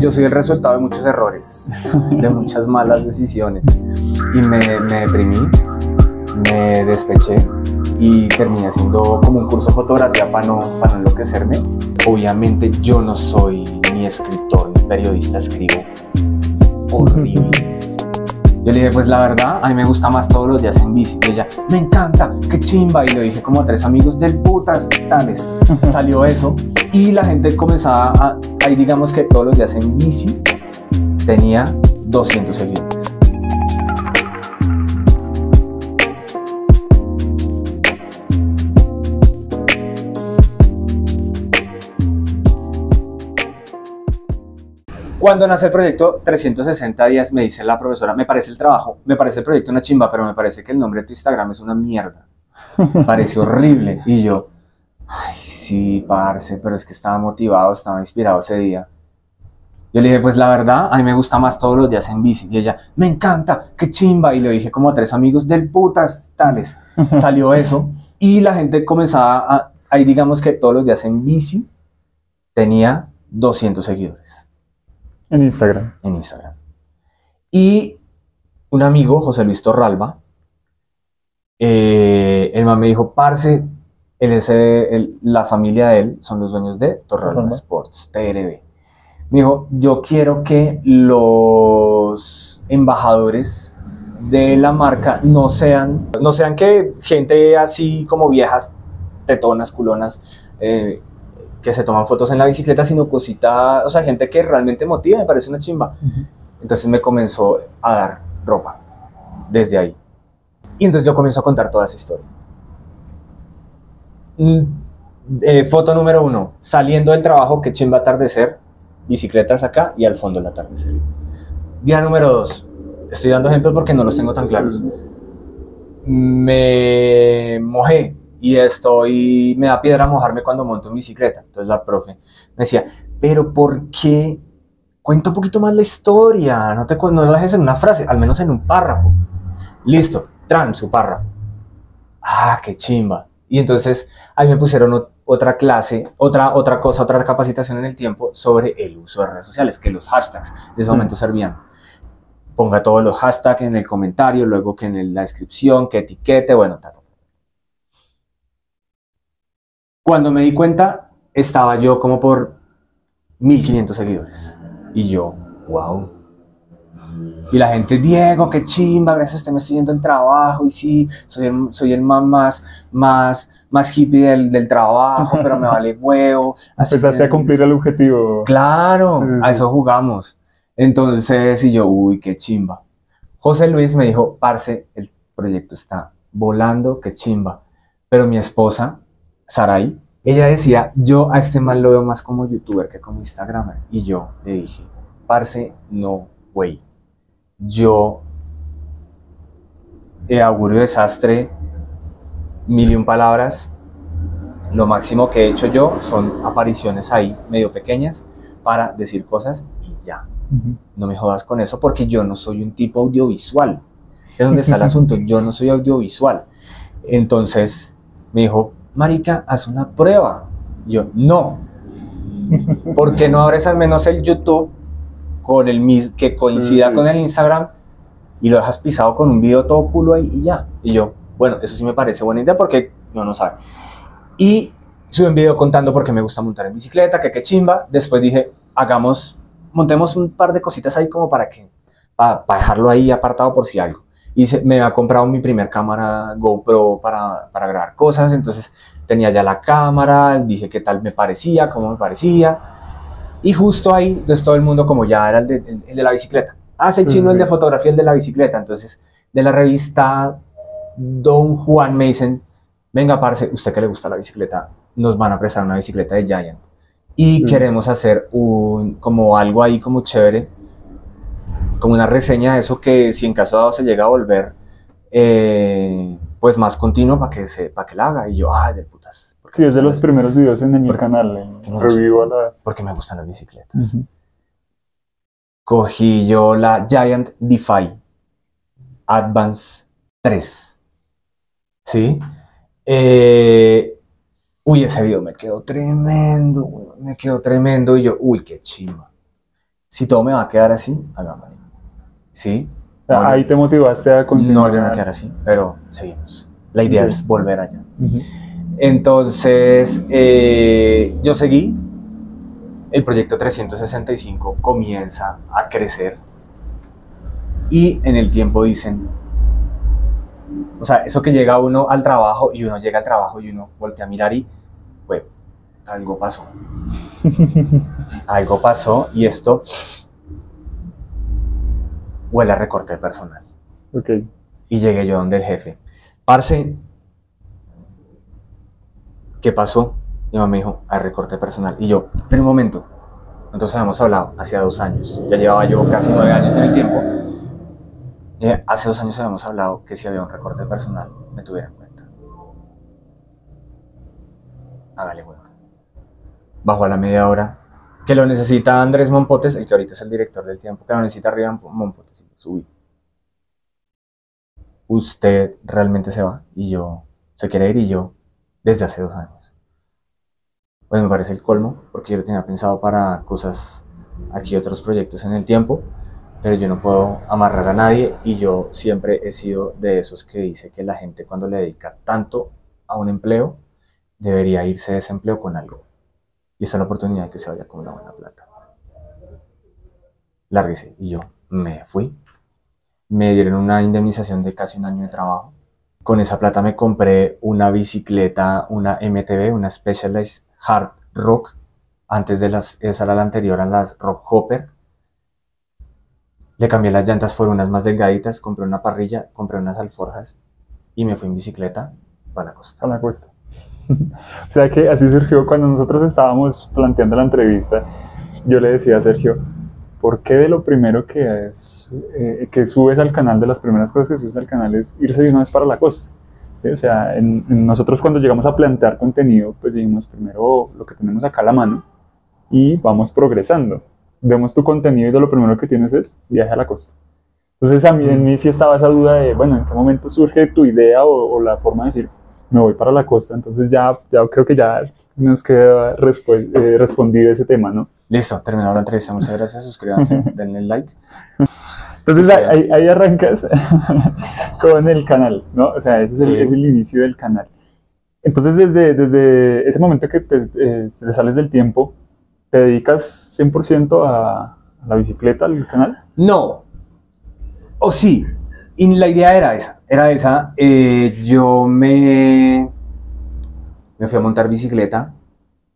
yo soy el resultado de muchos errores, de muchas malas decisiones. Y me, me deprimí, me despeché y terminé haciendo como un curso de fotografía para no, para no enloquecerme. Obviamente yo no soy ni escritor ni periodista, escribo horrible. Yo le dije, pues la verdad, a mí me gusta más todos los días en bici. Y ella, me encanta, qué chimba. Y lo dije como a tres amigos del putas tales. Salió eso. Y la gente comenzaba a, ahí digamos que todos los días en bici tenía 200 seguidores. Cuando nace el proyecto 360 días, me dice la profesora, me parece el trabajo, me parece el proyecto una chimba, pero me parece que el nombre de tu Instagram es una mierda. Parece horrible. Y yo, ay, sí, parce, pero es que estaba motivado, estaba inspirado ese día. Yo le dije, pues la verdad, a mí me gusta más todos los días en bici. Y ella, me encanta, qué chimba. Y le dije como a tres amigos del putas tales. Salió eso. Y la gente comenzaba a, ahí digamos que todos los días en bici tenía 200 seguidores En Instagram. en Instagram. Y un amigo, José Luis Torralba, eh, el man me dijo, parce, él es, el- la familia de él son los dueños de Torralba Torralba. Sports, TRB. Me dijo, yo quiero que los embajadores de la marca no sean, no sean que gente así como viejas, tetonas, culonas, eh, que se toman fotos en la bicicleta, sino cosita, o sea, gente que realmente motiva, me parece una chimba. Entonces me comenzó a dar ropa desde ahí. Y entonces yo comienzo a contar toda esa historia. Mm, eh, foto número uno, saliendo del trabajo, que chimba atardecer, bicicletas acá y al fondo el atardecer. Día número dos, estoy dando ejemplos porque no los tengo tan claros. Me mojé y estoy, me da piedra mojarme cuando monto en bicicleta. Entonces la profe me decía, pero ¿por qué? Cuenta un poquito más la historia, no, te, no lo dejes en una frase, al menos en un párrafo. Listo, tran, su párrafo. Ah, qué chimba. Y entonces ahí me pusieron ot- otra clase, otra, otra cosa, otra capacitación en el tiempo sobre el uso de redes sociales, que los hashtags de ese Mm. momento servían. Ponga todos los hashtags en el comentario, luego que en el- la descripción, que etiquete, bueno, ta, ta, ta. Cuando me di cuenta, estaba yo como por 1500 seguidores. Y yo, wow. Y la gente, Diego, qué chimba, gracias a usted me estoy yendo el trabajo. Y sí, soy el, soy el man más, más, más hippie del, del trabajo, pero me vale huevo. Así Empezaste que- a cumplir el objetivo. Claro, Sí, sí, a eso jugamos. Entonces, y yo, uy, qué chimba. José Luis me dijo, parce, el proyecto está volando, qué chimba. Pero mi esposa, Sarai, ella decía, yo a este man lo veo más como youtuber que como instagramer. Y yo le dije, parce, no, güey. Yo eh, augurio desastre, mil y un palabras. Lo máximo que he hecho yo son apariciones ahí, medio pequeñas, para decir cosas y ya. No me jodas con eso porque yo no soy un tipo audiovisual. Es donde está el asunto. Yo no soy audiovisual. Entonces me dijo, Marica, haz una prueba. Y Yo, no. ¿Por qué no abres al menos el YouTube con el mis que coincida Sí. con el Instagram y lo dejas pisado con un video todo culo ahí y ya? Y yo, bueno, eso sí me parece buena idea porque no no sabe. Y subí un video contando por qué me gusta montar en bicicleta, que qué chimba. Después dije, hagamos, montemos un par de cositas ahí como para que, para, dejarlo ahí apartado por si algo. Y se- me había comprado mi primer cámara GoPro para, para grabar cosas, entonces tenía ya la cámara, dije qué tal me parecía, cómo me parecía. Y justo ahí, entonces todo el mundo como ya era el de, el- el de la bicicleta. Ah, el Sí, chino, el de fotografía, el de la bicicleta. Entonces, de la revista Don Juan me dicen, venga, parce, usted que le gusta la bicicleta, nos van a prestar una bicicleta de Giant. Y queremos hacer un, como algo ahí como chévere, como una reseña de eso que si en caso dado se llega a volver, eh, pues más continuo para que, se, para que la haga. Y yo, ay, de putas. ¿por qué Sí, es de los primeros videos en el Porque- canal, en review a la... Porque me gustan las bicicletas. Cogí yo la Giant Defy Advance 3. ¿Sí? Eh, uy, ese video me quedó tremendo, me quedó tremendo. Y yo, uy, qué chimba. si todo me va a quedar así, hagámoslo. ¿Sí? O sea, No, ahí te motivaste a No continuar. volvieron a quedar así, pero seguimos. La idea es volver allá. Entonces, eh, yo seguí. El proyecto 365 comienza a crecer. Y en el tiempo dicen, o sea, eso que llega uno al trabajo y uno llega al trabajo y uno voltea a mirar y, pues, algo pasó. algo pasó y esto huele a recorte personal. Ok. Y llegué yo donde el jefe. Parce, ¿qué pasó? Mi mamá me dijo, hay recorte personal. Y yo, pero un momento. Nosotros habíamos hablado hacía dos años. Ya llevaba yo casi nueve años en el tiempo. Y hace dos años habíamos hablado que si había un recorte personal, me tuviera en cuenta. Hágale, huevón. Bajó a la media hora. Que lo necesita Andrés Mompotes, el que ahorita es el director del tiempo, que lo necesita arriba Mompotes. Y lo subí usted realmente se va y yo se quiere ir y yo desde hace dos años. Pues me parece el colmo porque yo lo tenía pensado para cosas aquí otros proyectos en el tiempo, pero yo no puedo amarrar a nadie y yo siempre he sido de esos que dice que la gente cuando le dedica tanto a un empleo debería irse de ese empleo con algo. Y esa es la oportunidad de que se vaya con una buena plata. Lárguese y yo me fui me dieron una indemnización de casi un año de trabajo. Con esa plata me compré una bicicleta, una MTB, una Specialized Hard Rock. Antes de las, esa era la anterior a las Rock Hopper. Le cambié las llantas por unas más delgaditas, compré una parrilla, compré unas alforjas y me fui en bicicleta para la costa. A la cuesta. o sea que así surgió cuando nosotros estábamos planteando la entrevista. Yo le decía a Sergio, ¿por qué de lo primero que, es, eh, que subes al canal, de las primeras cosas que subes al canal es irse de una vez para la costa? ¿Sí? O sea, en, en nosotros cuando llegamos a plantear contenido, pues dijimos primero lo que tenemos acá a la mano y vamos progresando. Vemos tu contenido y de lo primero que tienes es viaje a la costa. Entonces a mí, en mí sí estaba esa duda de, bueno, ¿en qué momento surge tu idea o, o la forma de decir, me voy para la costa? Entonces ya, ya creo que ya nos queda eh, respondido ese tema, ¿no? Listo, terminó la entrevista. Muchas gracias. Suscríbanse, denle like. Entonces ahí, ahí- arrancas con el canal, ¿no? O sea, ese es el, Sí. es el inicio del canal. Entonces desde, desde ese momento que te, eh, te sales del tiempo, ¿te dedicas 100% a, a la bicicleta, al canal? No. O sí. Y la idea era esa. Era esa. Eh, yo me, me fui a montar bicicleta.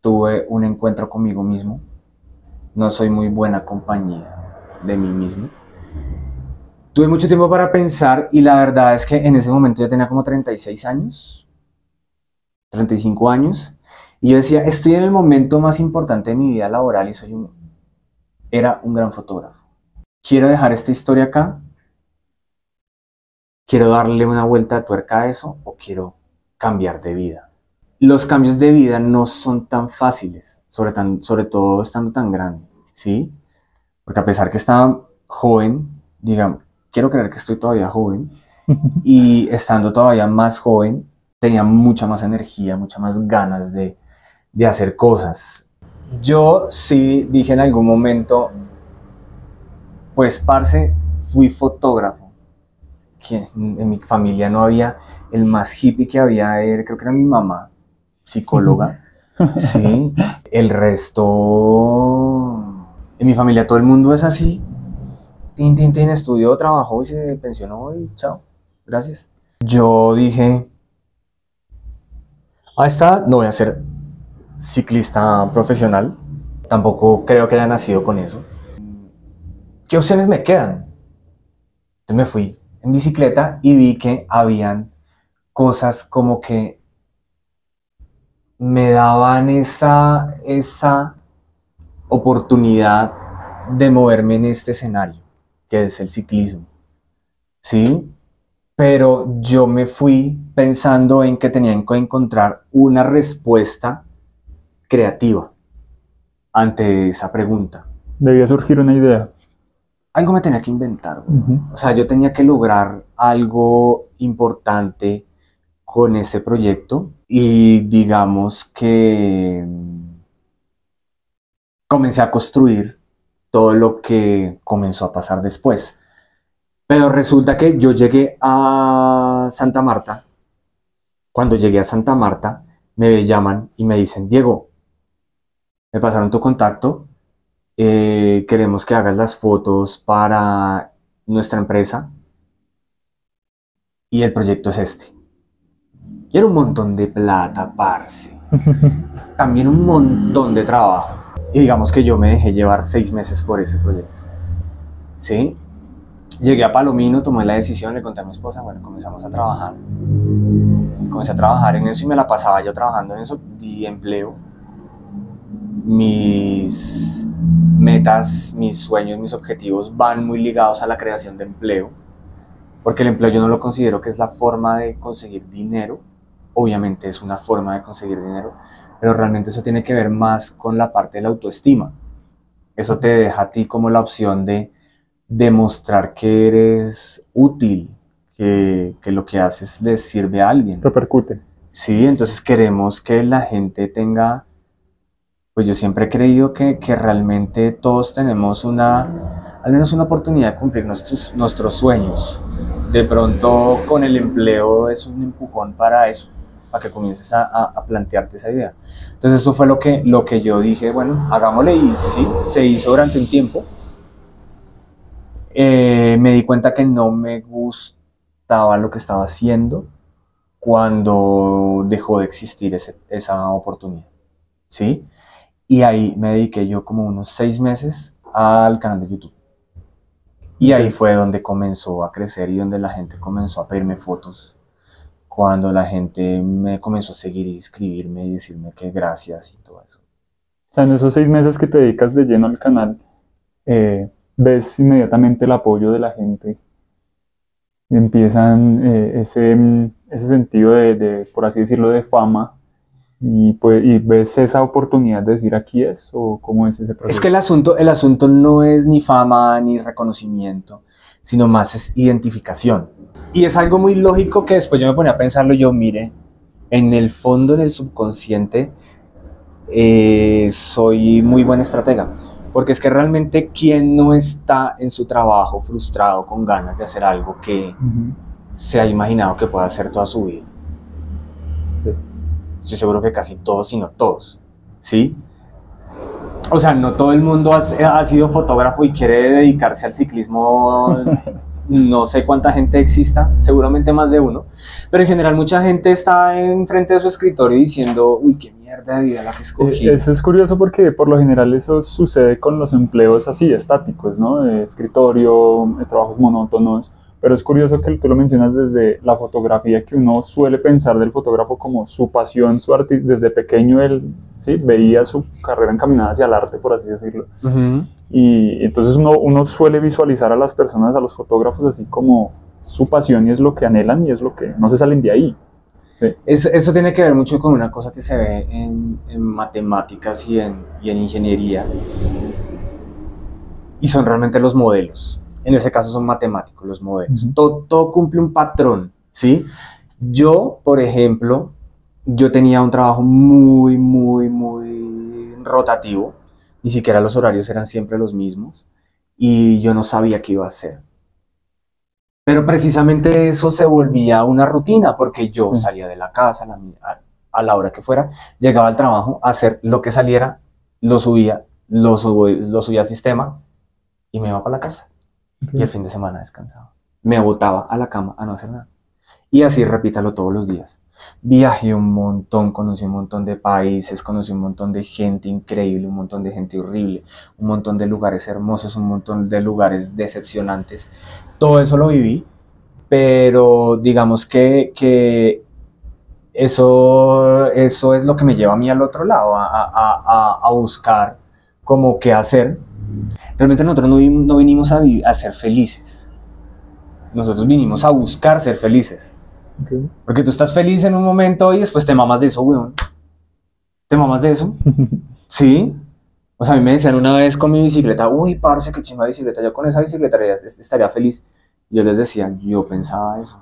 Tuve un encuentro conmigo mismo. No soy muy buena compañía de mí mismo. Tuve mucho tiempo para pensar y la verdad es que en ese momento yo tenía como 36 años, 35 años, y yo decía, estoy en el momento más importante de mi vida laboral y soy un, era un gran fotógrafo quiero dejar esta historia acá, quiero darle una vuelta de tuerca a eso o quiero cambiar de vida. Los cambios de vida no son tan fáciles, sobre, tan, sobre todo estando tan grande, ¿sí? Porque a pesar que estaba joven, digamos, quiero creer que estoy todavía joven, y estando todavía más joven, tenía mucha más energía, muchas más ganas de, de hacer cosas. Yo sí dije en algún momento, pues, parce, fui fotógrafo. Que en, en mi familia no había el más hippie que había, era- creo que era mi mamá, psicóloga. Sí, el resto. En mi familia todo el mundo es así. Tin, tin, tin, estudió, trabajó y se pensionó y chao. Gracias. Yo dije, a esta no voy a ser ciclista profesional. Tampoco creo que haya nacido con eso. ¿Qué opciones me quedan? Entonces me fui en bicicleta y vi que habían cosas como que me daban esa, esa oportunidad de moverme en este escenario, que es el ciclismo. ¿Sí? Pero yo me fui pensando en que tenían que encontrar una respuesta creativa ante esa pregunta. Debía surgir una idea. Algo me tenía que inventar. O sea, yo tenía que lograr algo importante con ese proyecto y digamos que mm, comencé a construir todo lo que comenzó a pasar después. Pero resulta que yo llegué a Santa Marta. Cuando llegué a Santa Marta, me llaman y me dicen, Diego, me pasaron tu contacto, eh, queremos que hagas las fotos para nuestra empresa y el proyecto es este. Y era un montón de plata, parce. También un montón de trabajo. Y digamos que yo me dejé llevar seis meses por ese proyecto. ¿Sí? Llegué a Palomino, tomé la decisión, le conté a mi esposa, bueno, comenzamos a trabajar. Comencé a trabajar en eso y me la pasaba yo trabajando en eso, di empleo. Mis metas, mis sueños, mis objetivos van muy ligados a la creación de empleo, porque el empleo yo no lo considero que es la forma de conseguir dinero, obviamente es una forma de conseguir dinero, pero realmente eso tiene que ver más con la parte de la autoestima. Eso te deja a ti como la opción de demostrar que eres útil, que, que lo que haces le sirve a alguien. Repercute. Sí, entonces queremos que la gente tenga, pues yo siempre he creído que, que realmente todos tenemos una, al menos una oportunidad de cumplir nuestros, nuestros sueños. De pronto con el empleo es un empujón para eso, para que comiences a, a, a plantearte esa idea. Entonces eso fue lo que, lo que yo dije, bueno, hagámosle y sí, se hizo durante un tiempo. Eh, me di cuenta que no me gustaba lo que estaba haciendo cuando dejó de existir ese, esa oportunidad. ¿Sí? Y ahí me dediqué yo como unos seis meses al canal de YouTube. Y ahí fue donde comenzó a crecer y donde la gente comenzó a pedirme fotos. Cuando la gente me comenzó a seguir y escribirme y decirme que gracias y todo eso. O sea, en esos seis meses que te dedicas de lleno al canal, eh, ves inmediatamente el apoyo de la gente. Empiezan eh, ese, ese sentido de, de, por así decirlo, de fama y, pues, y ves esa oportunidad de decir aquí es o cómo es ese proceso. Es que el asunto, el asunto no es ni fama ni reconocimiento, sino más es identificación. Y es algo muy lógico que después yo me ponía a pensarlo, yo mire, en el fondo, en el subconsciente, eh, soy muy buen estratega. Porque es que realmente quien no está en su trabajo frustrado, con ganas de hacer algo que uh -huh. se ha imaginado que pueda hacer toda su vida. Estoy seguro que casi todos, si no todos. ¿Sí? O sea, no todo el mundo ha, ha sido fotógrafo y quiere dedicarse al ciclismo no sé cuánta gente exista, seguramente más de uno, pero en general mucha gente está enfrente de su escritorio diciendo, uy, qué mierda de vida la que escogí. Eso es curioso porque por lo general eso sucede con los empleos así, estáticos, ¿no? De escritorio, de trabajos monótonos, pero es curioso que tú lo mencionas desde la fotografía, que uno suele pensar del fotógrafo como su pasión, su artista, desde pequeño él ¿sí? veía su carrera encaminada hacia el arte, por así decirlo. Uh -huh. Y entonces uno, uno suele visualizar a las personas, a los fotógrafos, así como su pasión y es lo que anhelan y es lo que no se salen de ahí. Sí. Es, eso tiene que ver mucho con una cosa que se ve en, en matemáticas y en, y en ingeniería, y son realmente los modelos en ese caso son matemáticos los modelos. Uh -huh. todo, todo, cumple un patrón, ¿sí? Yo, por ejemplo, yo tenía un trabajo muy, muy, muy rotativo. Ni siquiera los horarios eran siempre los mismos. Y yo no sabía qué iba a hacer. Pero precisamente eso se volvía una rutina, porque yo sí. salía de la casa a, a la hora que fuera, llegaba al trabajo a hacer lo que saliera, lo subía, lo, subía, lo subía al sistema y me iba para la casa y el fin de semana descansaba. Me botaba a la cama a no hacer nada. Y así repítalo todos los días. Viajé un montón, conocí un montón de países, conocí un montón de gente increíble, un montón de gente horrible, un montón de lugares hermosos, un montón de lugares decepcionantes. Todo eso lo viví, pero digamos que, que eso, eso es lo que me lleva a mí al otro lado, a, a, a, a buscar como qué hacer Realmente nosotros no, no vinimos a, a, ser felices. Nosotros vinimos a buscar ser felices. Okay. Porque tú estás feliz en un momento y después te mamas de eso, weón. ¿Te mamas de eso? sí. O sea, a mí me decían una vez con mi bicicleta, uy, parce, qué chingada bicicleta. Yo con esa bicicleta estaría feliz. Yo les decía, yo pensaba eso.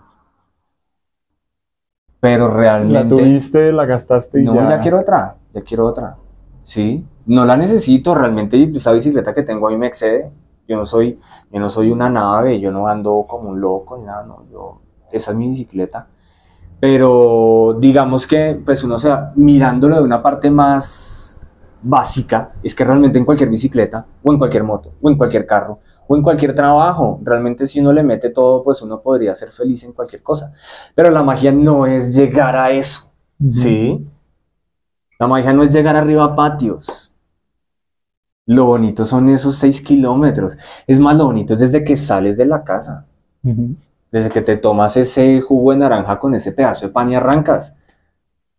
Pero realmente. La tuviste, la gastaste y no, ya. ya quiero otra. Ya quiero otra. ¿Sí? No la necesito, realmente esa bicicleta que tengo a mí me excede. Yo no soy, yo no soy una nave, yo no ando como un loco ni nada, no, yo, esa es mi bicicleta. Pero digamos que, pues uno se va mirándolo de una parte más básica, es que realmente en cualquier bicicleta, o en cualquier moto, o en cualquier carro, o en cualquier trabajo, realmente si uno le mete todo, pues uno podría ser feliz en cualquier cosa. Pero la magia no es llegar a eso, ¿sí? La magia no es llegar arriba a patios. Lo bonito son esos seis kilómetros. Es más, lo bonito es desde que sales de la casa. Desde que te tomas ese jugo de naranja con ese pedazo de pan y arrancas.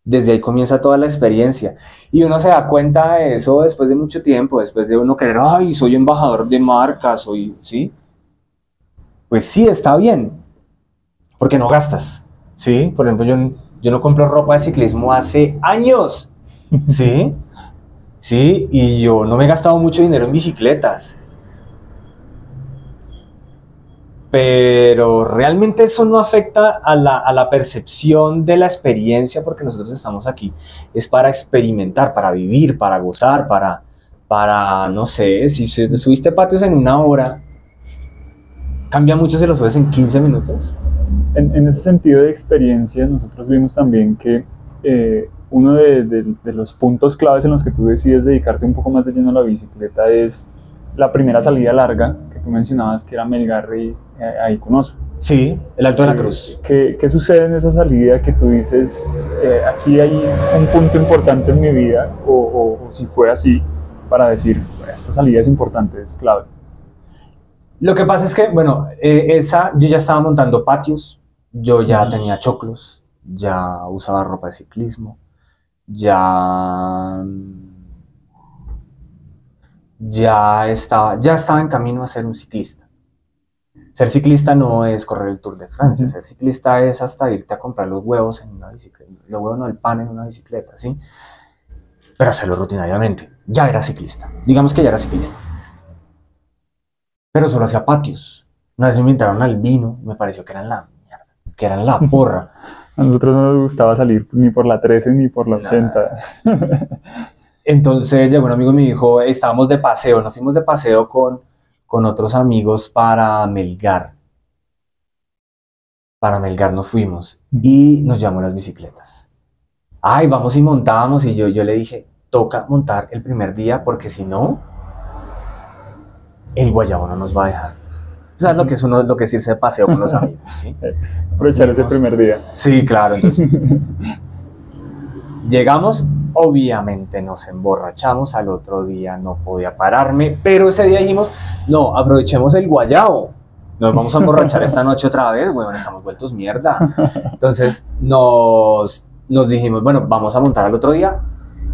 Desde ahí comienza toda la experiencia. Y uno se da cuenta de eso después de mucho tiempo, después de uno querer, ay, soy embajador de marca, soy, ¿sí? Pues sí, está bien, porque no gastas, ¿sí? Por ejemplo, yo, yo no compro ropa de ciclismo hace años, ¿sí? ¿sí? Y yo no me he gastado mucho dinero en bicicletas. Pero realmente eso no afecta a la, percepción de la experiencia porque nosotros estamos aquí. Es para experimentar, para vivir, para gozar, para, para no sé, si subiste patios en una hora, cambia mucho si lo subes en 15 minutos. En, ese sentido de experiencia, nosotros vimos también que eh, uno de, los puntos claves en los que tú decides dedicarte un poco más de lleno a la bicicleta es la primera salida larga que tú mencionabas, que era Melgarri eh, a Iconoso. Sí, el Alto de la Cruz. ¿Qué, ¿Qué, sucede en esa salida que tú dices, eh, aquí hay un punto importante en mi vida, o, si fue así, para decir, esta salida es importante, es clave? Lo que pasa es que, bueno, eh, esa, yo ya estaba montando patios, yo ya tenía choclos, ya usaba ropa de ciclismo, ya, ya, estaba, ya estaba en camino a ser un ciclista. Ser ciclista no es correr el Tour de Francia, ser ciclista es hasta irte a comprar los huevos en una bicicleta, los huevos no, el pan en una bicicleta, ¿sí? Pero hacerlo rutinariamente. Ya era ciclista, digamos que ya era ciclista. Pero solo hacía patios. Una vez me invitaron al vino, me pareció que eran la mierda, que eran la porra. A nosotros no nos gustaba salir ni por la 13 ni por la 80. Entonces llegó un amigo y me dijo, estábamos de paseo, nos fuimos de paseo con, con otros amigos para Melgar. Para Melgar nos fuimos y nos llamó las bicicletas. Ay, vamos y montamos y yo, yo le dije, toca montar el primer día porque si no, el guayabo no nos va a dejar. ¿Sabes lo que es uno lo que es irse de paseo con los amigos? ¿sí? Aprovechar ese primer día. Sí, claro. Entonces, llegamos, obviamente nos emborrachamos, al otro día no podía pararme, pero ese día dijimos, no, aprovechemos el guayabo. Nos vamos a emborrachar esta noche otra vez, bueno, estamos vueltos mierda. Entonces nos, nos dijimos, bueno, vamos a montar al otro día.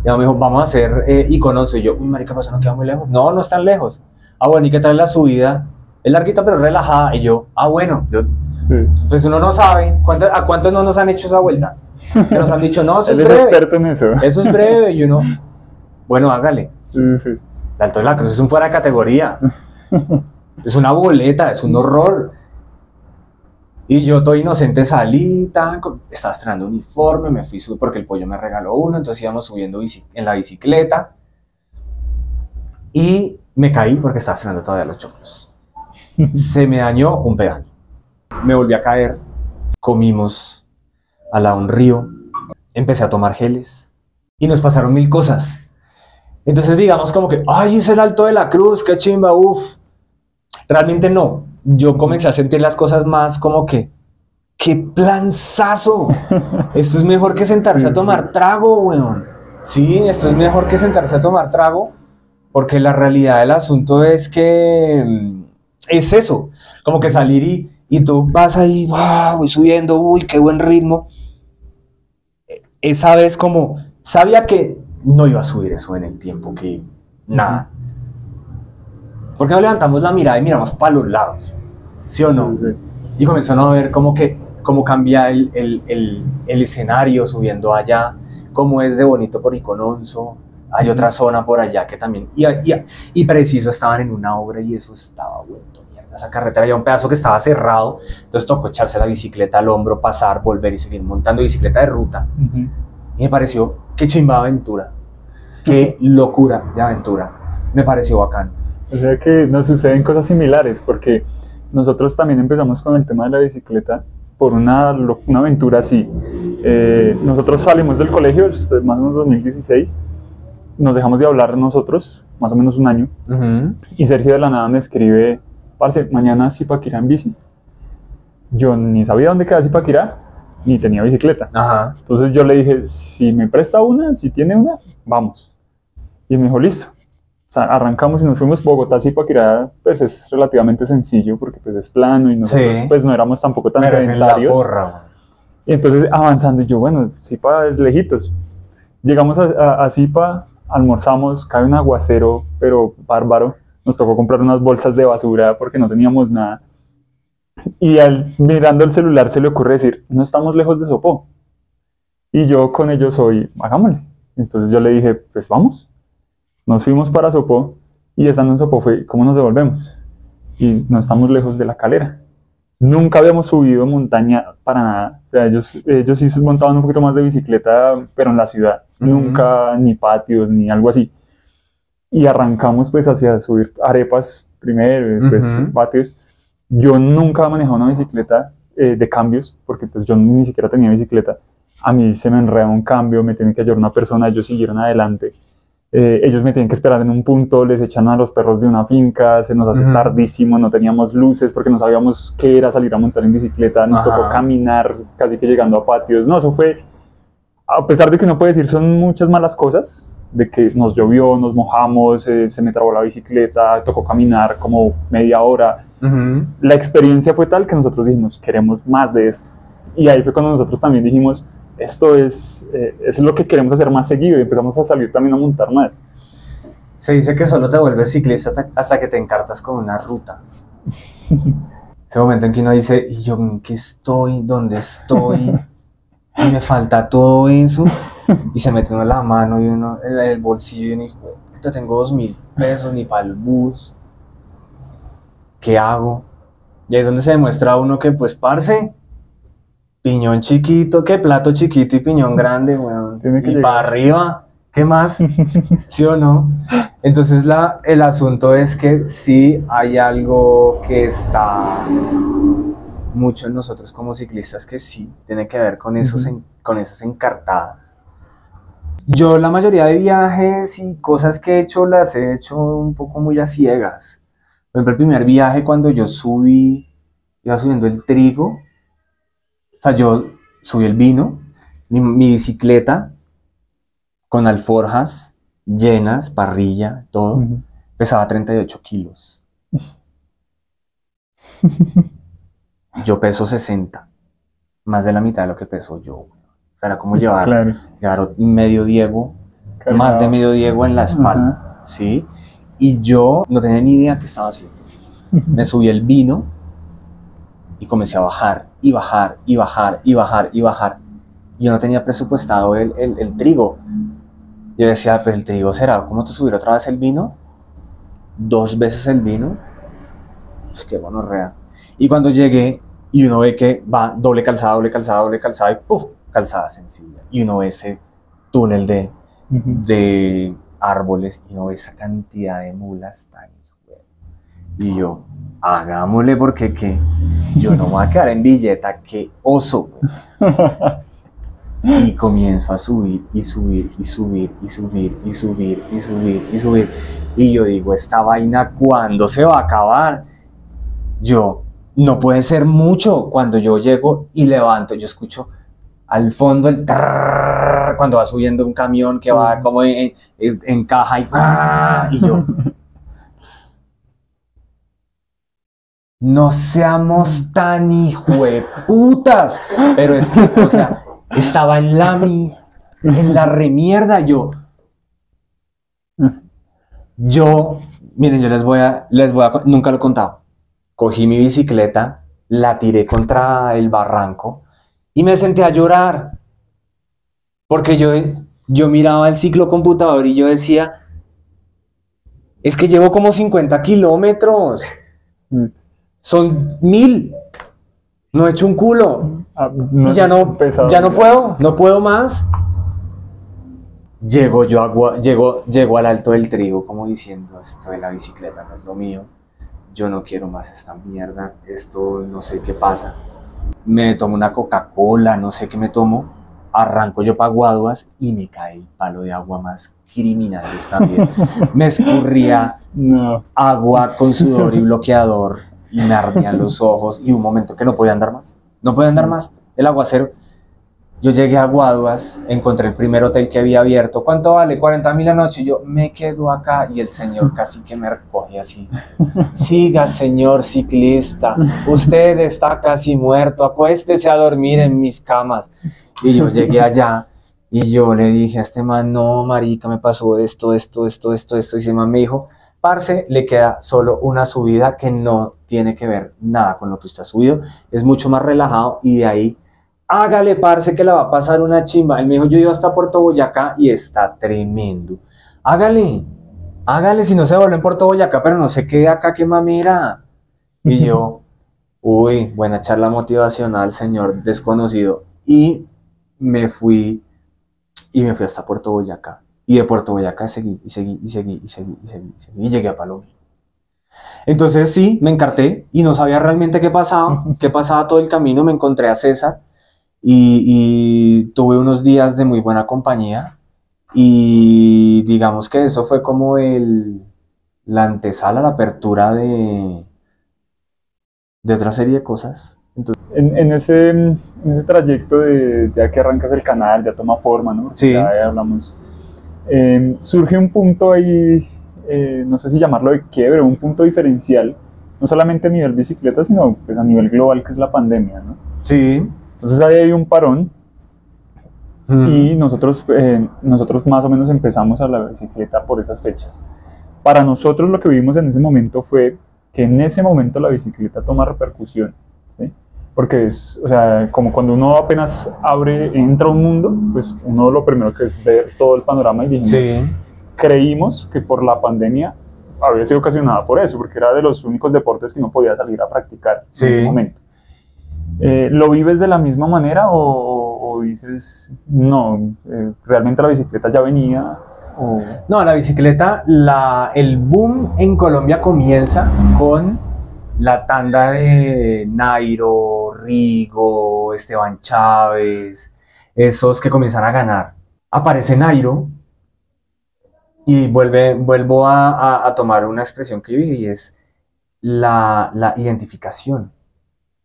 Y me dijo, vamos a hacer eh, iconos. Y yo, uy, marica, ¿pasa no queda muy lejos? No, no están lejos. Ah, bueno, ¿y qué tal la subida? Es larguita pero relajada. Y yo, ah, bueno, pues uno no sabe. ¿A cuántos no nos han hecho esa vuelta? Que nos han dicho, no, eso es breve. experto en eso. Eso es breve. Y uno, bueno, hágale. Sí, sí, El Alto de la Cruz es un fuera de categoría. es una boleta, es un horror. Y yo, todo inocente, salí, tan, estaba estrenando uniforme, me fui porque el pollo me regaló uno, entonces íbamos subiendo en la bicicleta. Y me caí porque estaba estrenando todavía los choclos se me dañó un pedal. Me volví a caer, comimos al lado un río, empecé a tomar geles y nos pasaron mil cosas. Entonces digamos como que, ay, es el alto de la cruz, qué chimba, uff. Realmente no. Yo comencé a sentir las cosas más como que, qué planzazo. Esto es mejor que sentarse a tomar trago, weón. Sí, esto es mejor que sentarse a tomar trago, porque la realidad del asunto es que mm, es eso, como que salir y, y tú vas ahí, wow, voy subiendo, uy, qué buen ritmo. Esa vez como, sabía que no iba a subir eso en el tiempo, que nada. Porque no levantamos la mirada y miramos para los lados? ¿Sí o no? Y comenzó a ver como que cómo cambia el, el, el, el, escenario subiendo allá, cómo es de bonito por Icononso, hay otra zona por allá que también, y, y, y, preciso estaban en una obra y eso estaba vuelto. Esa carretera había un pedazo que estaba cerrado, entonces tocó echarse la bicicleta al hombro, pasar, volver y seguir montando bicicleta de ruta. Y me pareció, qué chimba aventura. qué locura de aventura. Me pareció bacán. O sea que nos suceden cosas similares, porque nosotros también empezamos con el tema de la bicicleta por una, una aventura así. Eh, nosotros salimos del colegio, más o menos 2016, nos dejamos de hablar nosotros, más o menos un año, y Sergio de la nada me escribe, parce, mañana Zipaquirá en bici. Yo ni sabía dónde queda Zipaquirá, ni tenía bicicleta. Ajá. Entonces yo le dije, si me presta una, si tiene una, vamos. Y me dijo, listo. O sea, arrancamos y nos fuimos Bogotá, Zipaquirá, pues es relativamente sencillo porque pues es plano y nosotros Sí. pues no éramos tampoco tan Pero es en la sedentarios. porra. Y entonces avanzando, y yo, bueno, Zipa es lejitos. Llegamos a, a, a Zipa, almorzamos, cae un aguacero, pero bárbaro. Nos tocó comprar unas bolsas de basura porque no teníamos nada. Y al, mirando el celular se le ocurre decir, no estamos lejos de Sopó. Y yo con ellos soy, hagámosle. Entonces yo le dije, pues vamos. Nos fuimos para Sopó y estando en Sopó fue, ¿cómo nos devolvemos? Y no estamos lejos de la calera nunca habíamos subido montaña para nada. O sea, ellos, ellos sí se montaban un poquito más de bicicleta, pero en la ciudad. Ujú. Nunca ni patios ni algo así. Y arrancamos pues hacia subir arepas primero, después Ujú. patios. Yo nunca he manejado una bicicleta eh, de cambios, porque pues yo ni siquiera tenía bicicleta. A mí se me enreda un cambio, me tienen que ayudar una persona, ellos siguieron adelante. Eh, ellos me tienen que esperar en un punto, les echan a los perros de una finca, se nos hace Ujú. tardísimo, no teníamos luces porque no sabíamos qué era salir a montar en bicicleta, nos Ajá. tocó caminar casi que llegando a patios. No, eso fue, a pesar de que uno puede decir son muchas malas cosas, de que nos llovió, nos mojamos, eh, se me trabó la bicicleta, tocó caminar como media hora. Ujú. La experiencia fue tal que nosotros dijimos, queremos más de esto. Y ahí fue cuando nosotros también dijimos, esto es, eh, es lo que queremos hacer más seguido y empezamos a salir también a montar más. Se dice que solo te vuelves ciclista hasta, hasta que te encartas con una ruta. Ese momento en que uno dice, ¿y yo en qué estoy? ¿Dónde estoy? Y me falta todo eso. Y se mete uno la mano y uno en el bolsillo y uno dice, "Puta, tengo dos mil pesos ni para el bus. ¿Qué hago? Y ahí es donde se demuestra a uno que, pues, parce, piñón chiquito, que plato chiquito y piñón grande, weón. Y para arriba, ¿qué más? ¿Sí o no? Entonces la, el asunto es que sí hay algo que está mucho en nosotros como ciclistas que sí tiene que ver con, esos en- con esas encartadas. Yo la mayoría de viajes y cosas que he hecho las he hecho un poco muy a ciegas. Por ejemplo, el primer viaje cuando yo subí, iba subiendo el trigo, o sea, yo subí el vino, mi, mi bicicleta con alforjas llenas, parrilla, todo, pesaba 38 kilos. Yo peso 60, más de la mitad de lo que peso yo. Era como llevar, Claro, llevar medio Diego, más de medio Diego en la espalda, ¿sí? Y yo no tenía ni idea qué estaba haciendo. Me subí el vino y comencé a bajar, y bajar, y bajar, y bajar, y bajar. Yo no tenía presupuestado el, el- el trigo. Yo decía, pero el trigo será, ¿cómo te subir otra vez el vino? Dos veces el vino. Pues qué gonorrea. Y cuando llegué, y uno ve que va doble calzada, doble calzada, doble calzada, y ¡puf! Calzada sencilla. Y uno ve ese túnel de, de árboles y no ve esa cantidad de mulas tan Y yo, hagámosle porque que yo no voy a quedar en billeta, que oso. güey". Y comienzo a subir y subir y subir y subir y subir y subir y subir. Y yo digo, esta vaina, ¿cuándo se va a acabar? Yo, no puede ser mucho. Cuando yo llego y levanto, yo escucho al fondo el trrrr, cuando va subiendo un camión que va como en, en- caja y, y yo, no seamos tan hijueputas. Pero es que, o sea, estaba en la en la remierda. Yo, yo, miren, yo les voy a, les voy a, nunca lo he contado. Cogí mi bicicleta, la tiré contra el barranco y me senté a llorar. Porque yo, yo miraba el ciclo computador y yo decía, es que llevo como 50 kilómetros. Mm. Son mil. No he hecho un culo. Ah, y ya no, pesado. ya no puedo, no puedo más. Llego yo a, llego, llego al alto del trigo como diciendo, esto de la bicicleta no es lo mío, yo no quiero más esta mierda, esto no sé qué pasa. Me tomo una Coca-Cola, no sé qué me tomo, arranco yo para Guaduas y me cae el palo de agua más criminal de esta vida. Me escurría agua con sudor y bloqueador y me ardían los ojos y un momento que no podía andar más. No podía andar más. El aguacero yo llegué a Guaduas, encontré el primer hotel que había abierto. ¿Cuánto vale? 40 mil la noche. Y yo me quedo acá y el señor casi que me recoge así. Siga, señor ciclista. Usted está casi muerto. Acuéstese a dormir en mis camas. Y yo llegué allá y yo le dije a este man, no, marica, me pasó esto, esto, esto, esto, esto. Y ese man me dijo, parce, le queda solo una subida que no tiene que ver nada con lo que usted ha subido. Es mucho más relajado y de ahí hágale, parce, que la va a pasar una chimba. Él me dijo, yo iba hasta Puerto Boyacá y está tremendo. Hágale, hágale si no se vuelve en Puerto Boyacá, pero no se quede acá, que mamira. Y yo, uy, buena charla motivacional, señor desconocido. Y me fui, y me fui hasta Puerto Boyacá. Y de Puerto Boyacá seguí, y seguí, y seguí, y seguí, y seguí, y, seguí, y llegué a Palomino. Entonces sí, me encarté y no sabía realmente qué pasaba, qué pasaba todo el camino. Me encontré a César y, tuve unos días de muy buena compañía y digamos que eso fue como el, la antesala, la apertura de, de otra serie de cosas. en, ese, en ese trayecto de ya que arrancas el canal, ya toma forma, ¿no? Sí. Ya, hablamos. Em, surge un punto ahí, eh, no sé si llamarlo de quiebre, un punto diferencial, no solamente a nivel bicicleta, sino pues a nivel global, que es la pandemia, ¿no? Sí. Entonces ahí hay un parón y nosotros, eh, nosotros más o menos empezamos a la bicicleta por esas fechas. Para nosotros lo que vimos en ese momento fue que en ese momento la bicicleta toma repercusión, ¿sí? porque es, o sea, como cuando uno apenas abre, entra a un mundo, pues uno lo primero que es ver todo el panorama y dijimos, creímos que por la pandemia había sido ocasionada por eso, porque era de los únicos deportes que no podía salir a practicar en ese momento. Eh, ¿Lo vives de la misma manera o, dices, no, eh, realmente la bicicleta ya venía? No, la bicicleta, la, el boom en Colombia comienza con la tanda de Nairo, Rigo, Esteban Chávez, esos que comienzan a ganar. Aparece Nairo y vuelve, vuelvo a, tomar una expresión que yo dije y es la, la identificación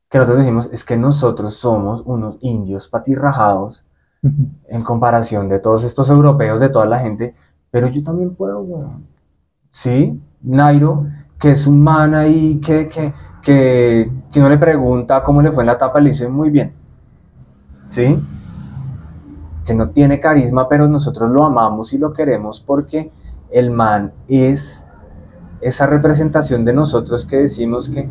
que nosotros decimos es que nosotros somos unos indios patirrajados en comparación de todos estos europeos, de toda la gente, pero yo también puedo, weón. ¿Sí? Nairo, que es un man ahí que, que, que, que no le pregunta cómo le fue en la etapa, le dice muy bien. ¿Sí? Que no tiene carisma, pero nosotros lo amamos y lo queremos porque el man es esa representación de nosotros que decimos que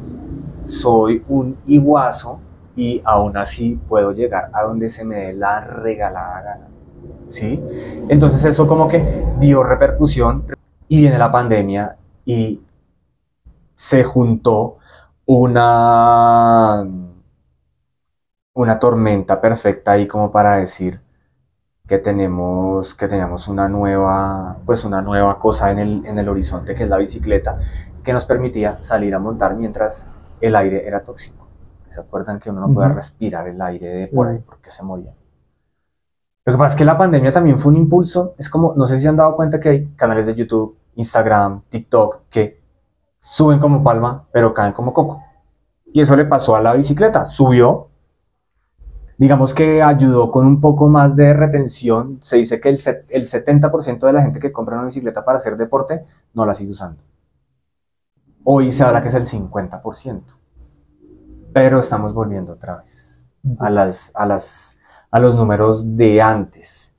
soy un iguazo y aún así puedo llegar a donde se me dé la regalada gana. ¿Sí? Entonces eso como que dio repercusión y viene la pandemia y se juntó una una tormenta perfecta ahí como para decir que tenemos que una nueva pues una nueva cosa en el, en el horizonte que es la bicicleta que nos permitía salir a montar mientras el aire era tóxico. ¿Se acuerdan que uno no podía respirar el aire de por ahí porque se moría? Lo que pasa es que la pandemia también fue un impulso. Es como, no sé si han dado cuenta que hay canales de YouTube, Instagram, TikTok, que suben como palma, pero caen como coco. Y eso le pasó a la bicicleta. Subió, digamos que ayudó con un poco más de retención. Se dice que el, el 70% de la gente que compra una bicicleta para hacer deporte no la sigue usando. Hoy se habla que es el 50%. Pero estamos volviendo otra vez a, las, a, las, a los números de antes.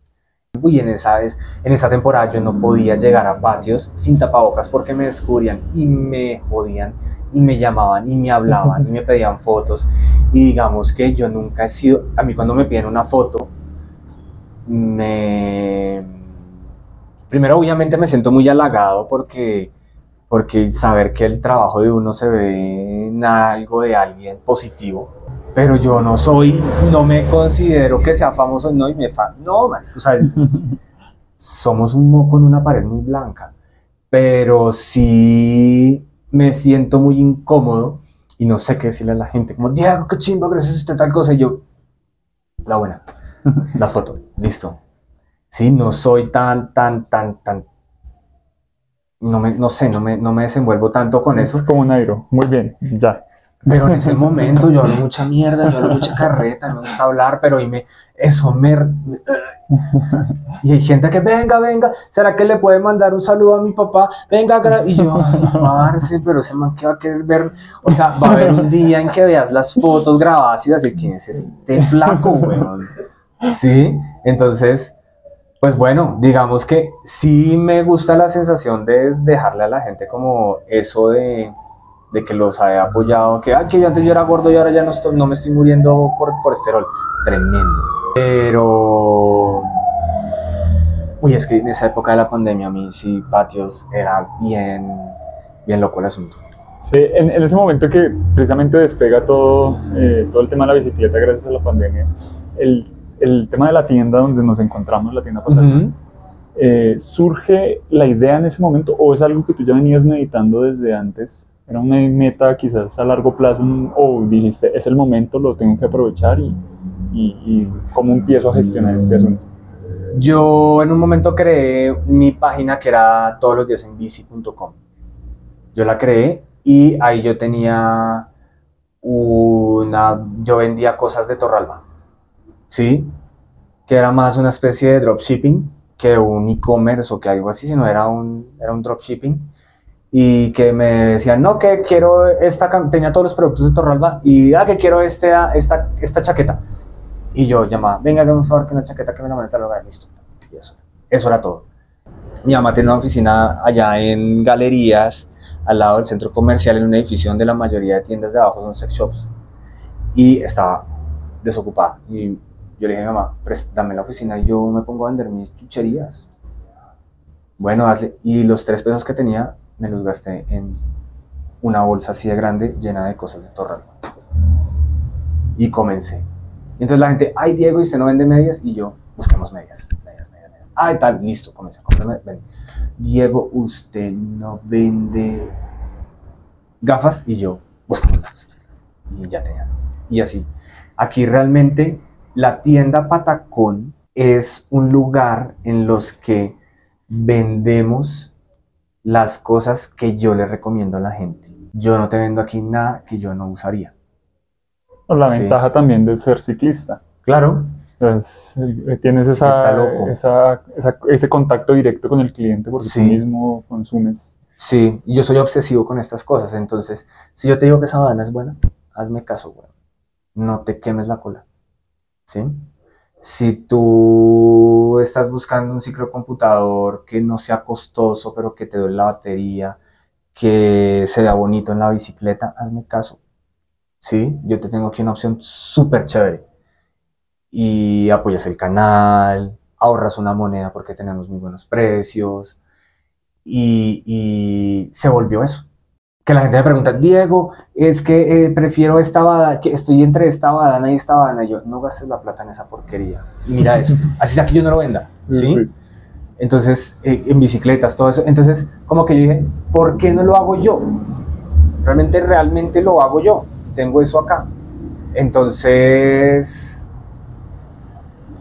Uy, en esa, en esa temporada yo no podía llegar a patios sin tapabocas porque me descubrían y me jodían y me llamaban y me hablaban y me pedían fotos. Y digamos que yo nunca he sido, a mí cuando me piden una foto, me... Primero obviamente me siento muy halagado porque porque saber que el trabajo de uno se ve en algo de alguien positivo, pero yo no soy, no me considero que sea famoso, no, y me fa no, man, o sea, somos un moco en una pared muy blanca, pero sí me siento muy incómodo y no sé qué decirle a la gente, como, Diego, qué chimbo, gracias a usted tal cosa, y yo, la buena, la foto, listo. Sí, no soy tan, tan, tan, tan, no, me, no sé, no me, no me desenvuelvo tanto con eso. Es como un airo. Muy bien, ya. Pero en ese momento yo hablo mucha mierda, yo hablo mucha carreta, me gusta hablar, pero y me, eso me... Y hay gente que, venga, venga, ¿será que le puede mandar un saludo a mi papá? Venga, gra-". y yo, ay, parce, pero ese man que va a querer ver, o sea, va a haber un día en que veas las fotos grabadas y vas a decir, ¿quién es este flaco, weón? Sí, entonces, pues bueno, digamos que sí me gusta la sensación de dejarle a la gente como eso de de que los haya apoyado, que, ah, que yo antes yo era gordo y ahora ya no, estoy, no me estoy muriendo por, por esterol. Tremendo. Pero... Uy, es que en esa época de la pandemia a mí sí, patios, era bien, bien loco el asunto. Sí, en, en ese momento que precisamente despega todo, eh, todo el tema de la bicicleta gracias a la pandemia, el, el tema de la tienda donde nos encontramos, la tienda Patagón, eh, ¿surge la idea en ese momento o es algo que tú ya venías meditando desde antes? ¿Era una meta quizás a largo plazo o dijiste, es el momento, lo tengo que aprovechar y, y, y cómo empiezo a gestionar este asunto? Yo en un momento creé mi página que era todos los días en bici.com. Yo la creé y ahí yo tenía una, yo vendía cosas de Torralba, ¿sí? Que era más una especie de dropshipping que un e-commerce o que algo así, sino era un, era un dropshipping y que me decían, no, que quiero esta, cam-". tenía todos los productos de Torralba y, ah, que quiero este, ah, esta, esta chaqueta. Y yo llamaba, venga, hágame un favor que una chaqueta que me la mande a lugar, listo. Y eso, eso era todo. Mi mamá tiene una oficina allá en Galerías, al lado del centro comercial, en un edificio donde la mayoría de tiendas de abajo son sex shops. Y estaba desocupada. Y yo le dije a mi mamá, "Pres- dame la oficina y yo me pongo a vender mis chucherías. Bueno, hazle. Y los tres pesos que tenía me los gasté en una bolsa así de grande llena de cosas de Torralba. Y comencé. Y entonces la gente, ay Diego, ¿y usted no vende medias? Y yo, busquemos medias, medias, medias, medias. Ay, tal, listo, comencé a comprarme. ven. Diego, ¿usted no vende gafas? Y yo, busquemos gafas. Y ya tenía gafas. Y así. Aquí realmente la tienda Patacón es un lugar en los que vendemos las cosas que yo le recomiendo a la gente. Yo no te vendo aquí nada que yo no usaría. La Sí. ventaja también de ser ciclista. Claro, Entonces, eh, tienes Es que está esa, loco. esa- esa- ese contacto directo con el cliente porque Sí. tú mismo consumes. sí, yo soy obsesivo con estas cosas, entonces, si yo te digo que esa banana es buena, hazme caso, güey. No te quemes la cola, ¿sí? Si tú estás buscando un ciclocomputador que no sea costoso, pero que te dé la batería, que se vea bonito en la bicicleta, hazme caso, ¿sí? Yo te tengo aquí una opción súper chévere. Y apoyas el canal, ahorras una moneda porque tenemos muy buenos precios. Y, y se volvió eso. Que la gente me pregunta, Diego, es que eh, prefiero esta badana, que estoy entre esta badana y esta badana. Y yo, no gastes la plata en esa porquería. Y mira esto. Así sea que yo no lo venda. ¿Sí? Entonces, eh, en bicicletas, todo eso. Entonces, como que yo dije, ¿por qué no lo hago yo? Realmente, realmente lo hago yo. Tengo eso acá. Entonces,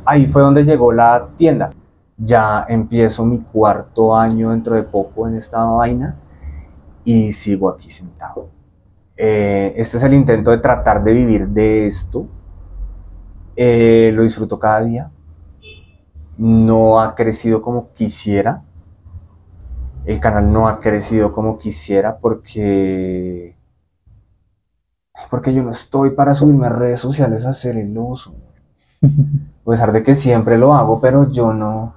ahí fue donde llegó la tienda. Ya empiezo mi cuarto año dentro de poco en esta vaina y sigo aquí sentado. Eh, este es el intento de tratar de vivir de esto. Eh, lo disfruto cada día. No ha crecido como quisiera. El canal no ha crecido como quisiera porque porque yo no estoy para subirme a redes sociales a hacer el oso. A pesar de que siempre lo hago, pero yo no.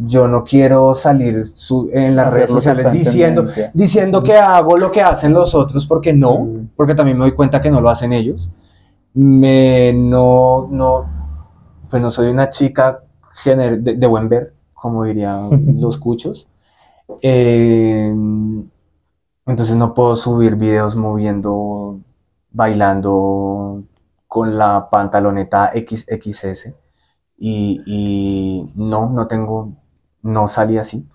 Yo no quiero salir su- en las Hacer redes sociales diciendo, tendencia. diciendo que hago lo que hacen los otros, porque no, Mm. porque también me doy cuenta que no lo hacen ellos. Me no, no, pues no soy una chica gener- de, de buen ver, como dirían los cuchos. Eh, entonces no puedo subir videos moviendo, bailando con la pantaloneta XXS y, y no, no tengo, no salí así.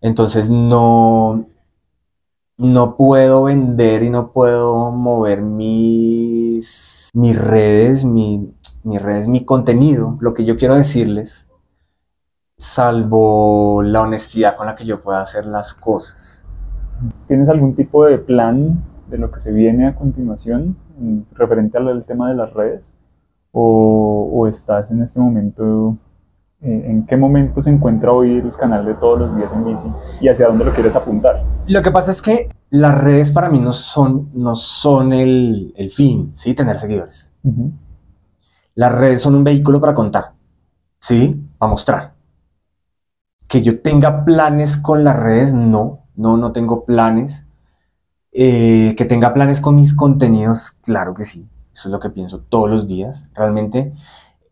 Entonces no, no puedo vender y no puedo mover mis, mis redes, mi, mis redes, mi contenido, lo que yo quiero decirles, salvo la honestidad con la que yo pueda hacer las cosas. ¿Tienes algún tipo de plan de lo que se viene a continuación referente al tema de las redes? ¿O, o estás en este momento ¿En qué momento se encuentra hoy el canal de todos los días en bici y hacia dónde lo quieres apuntar? Lo que pasa es que las redes para mí no son, no son el, el fin, ¿sí? Tener seguidores. Las redes son un vehículo para contar, ¿sí? Para mostrar. Que yo tenga planes con las redes, no, no, no tengo planes. Eh, que tenga planes con mis contenidos, claro que sí. Eso es lo que pienso todos los días. Realmente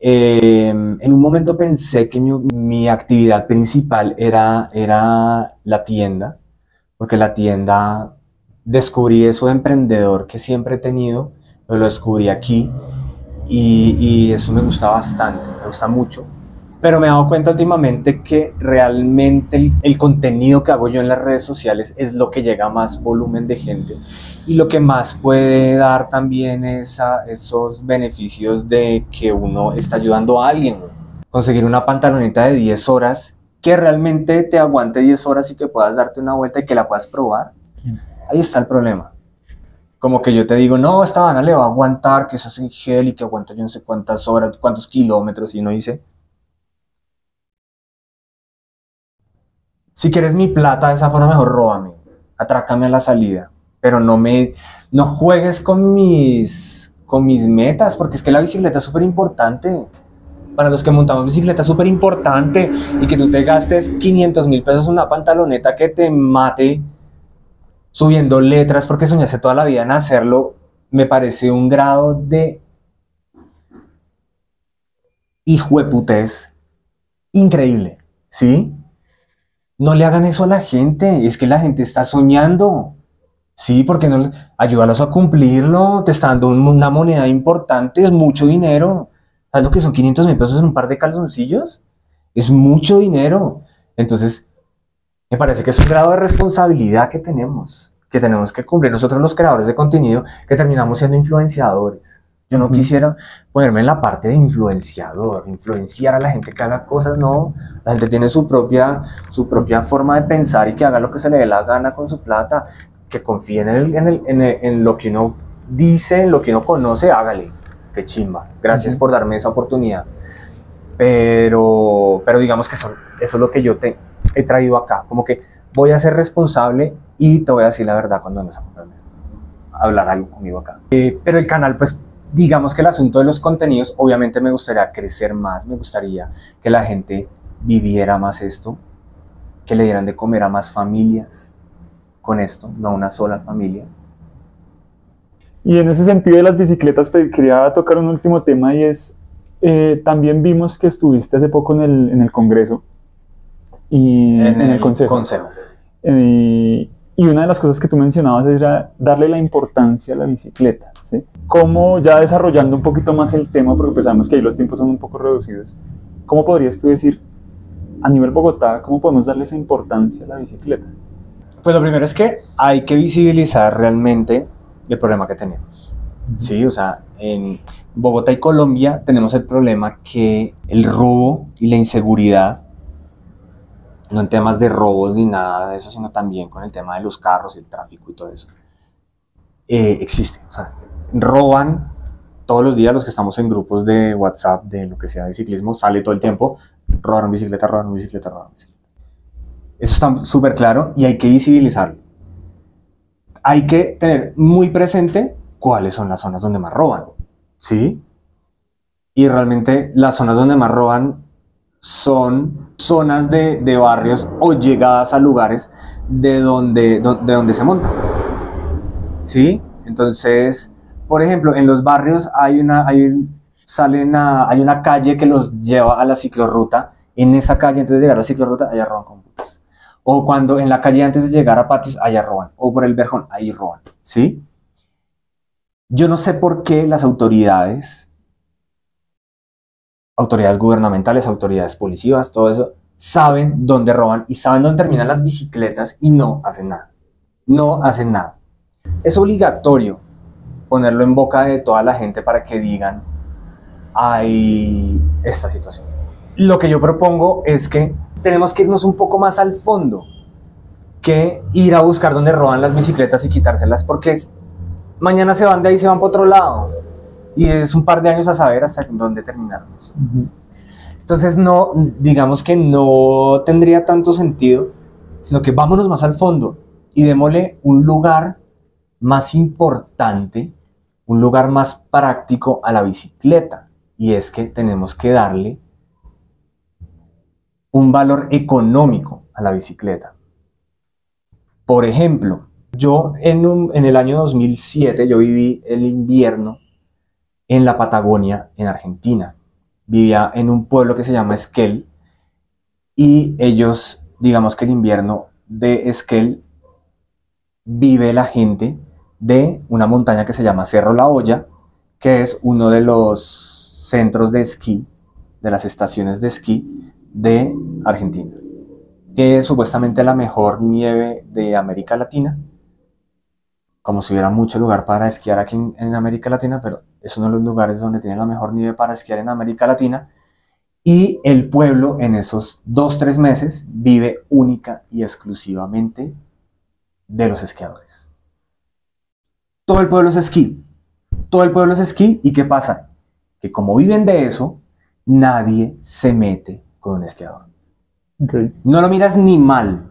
Em, en un momento pensé que mi, actividad principal era, era la tienda, porque la tienda descubrí eso de emprendedor que siempre he tenido, pero lo descubrí aquí y, y eso me gusta bastante, me gusta mucho. Pero me he dado cuenta últimamente que realmente el, contenido que hago yo en las redes sociales es lo que llega a más volumen de gente y lo que más puede dar también es esos beneficios de que uno está ayudando a alguien. Conseguir una pantaloneta de 10 horas que realmente te aguante 10 horas y que puedas darte una vuelta y que la puedas probar. Ahí está el problema. Como que yo te digo, no, esta banda le va a aguantar, que eso es en gel y que aguanta yo no sé cuántas horas, cuántos kilómetros y no dice Si quieres mi plata de esa forma, mejor róbame. Atrácame a la salida. Pero no me. No juegues con mis. con mis metas, porque es que la bicicleta es súper importante. Para los que montamos bicicleta es súper importante. Y que tú te gastes 500 mil pesos en una pantaloneta que te mate subiendo letras porque soñaste toda la vida en hacerlo, me parece un grado de de increíble, ¿sí? No le hagan eso a la gente, es que la gente está soñando. Sí, porque no ayúdalos a cumplirlo, te está dando una moneda importante, es mucho dinero. ¿Sabes lo que son 500 mil pesos en un par de calzoncillos? Es mucho dinero. Entonces, me parece que es un grado de responsabilidad que tenemos, que tenemos que cumplir nosotros los creadores de contenido, que terminamos siendo influenciadores. Yo no quisiera ponerme en la parte de influenciador, influenciar a la gente que haga cosas, no. La gente tiene su propia, su propia forma de pensar y que haga lo que se le dé la gana con su plata, que confíe en, el, en, el, en, en lo que uno dice, en lo que uno conoce, hágale. Qué chimba. Gracias por darme esa oportunidad. Pero, pero digamos que eso, eso es lo que yo te he traído acá. Como que voy a ser responsable y te voy a decir la verdad cuando vengas a hablar algo conmigo acá. Eh, pero el canal, pues digamos que el asunto de los contenidos, obviamente me gustaría crecer más, me gustaría que la gente viviera más esto, que le dieran de comer a más familias con esto, no una sola familia. Y en ese sentido de las bicicletas te quería tocar un último tema y es, eh, también vimos que estuviste hace poco en el, en el Congreso y en, el, Consejo. consejo. Eh, y una de las cosas que tú mencionabas era darle la importancia a la bicicleta, ¿sí? ¿Cómo, ya desarrollando un poquito más el tema, porque pues sabemos que ahí los tiempos son un poco reducidos, ¿cómo podrías tú decir, a nivel Bogotá, cómo podemos darle esa importancia a la bicicleta? Pues lo primero es que hay que visibilizar realmente el problema que tenemos. Sí, o sea, en Bogotá y Colombia tenemos el problema que el robo y la inseguridad no en temas de robos ni nada de eso, sino también con el tema de los carros y el tráfico y todo eso, eh, existe. O sea, roban todos los días los que estamos en grupos de WhatsApp, de lo que sea de ciclismo, sale todo el tiempo, robaron bicicleta, robaron bicicleta, robaron bicicleta. Eso está súper claro y hay que visibilizarlo. Hay que tener muy presente cuáles son las zonas donde más roban, ¿sí? Y realmente las zonas donde más roban son zonas de, de, barrios o llegadas a lugares de donde, de donde se monta. ¿Sí? Entonces, por ejemplo, en los barrios hay una, hay, salen hay una calle que los lleva a la ciclorruta. En esa calle, antes de llegar a la ciclorruta, allá roban con putas. O cuando en la calle antes de llegar a patios, allá roban. O por el verjón, ahí roban. ¿Sí? Yo no sé por qué las autoridades autoridades gubernamentales, autoridades policivas, todo eso, saben dónde roban y saben dónde terminan las bicicletas y no hacen nada. No hacen nada. Es obligatorio ponerlo en boca de toda la gente para que digan, hay esta situación. Lo que yo propongo es que tenemos que irnos un poco más al fondo que ir a buscar dónde roban las bicicletas y quitárselas, porque mañana se van de ahí se van para otro lado. Y es un par de años a saber hasta dónde terminaron eso. Entonces, no, digamos que no tendría tanto sentido, sino que vámonos más al fondo y démosle un lugar más importante, un lugar más práctico a la bicicleta. Y es que tenemos que darle un valor económico a la bicicleta. Por ejemplo, yo en, en el año 2007, yo viví el invierno en la Patagonia, en Argentina. Vivía en un pueblo que se llama Esquel y ellos, digamos que el invierno de Esquel vive la gente de una montaña que se llama Cerro La Hoya, que es uno de los centros de esquí, de las estaciones de esquí de Argentina, que es supuestamente la mejor nieve de América Latina, como si hubiera mucho lugar para esquiar aquí en, América Latina, pero es uno de los lugares donde tiene la mejor nieve para esquiar en América Latina, y el pueblo en esos dos, tres meses vive única y exclusivamente de los esquiadores. Todo el pueblo es esquí. Todo el pueblo es esquí. ¿Y qué pasa? Que como viven de eso, nadie se mete con un esquiador. No lo miras ni mal.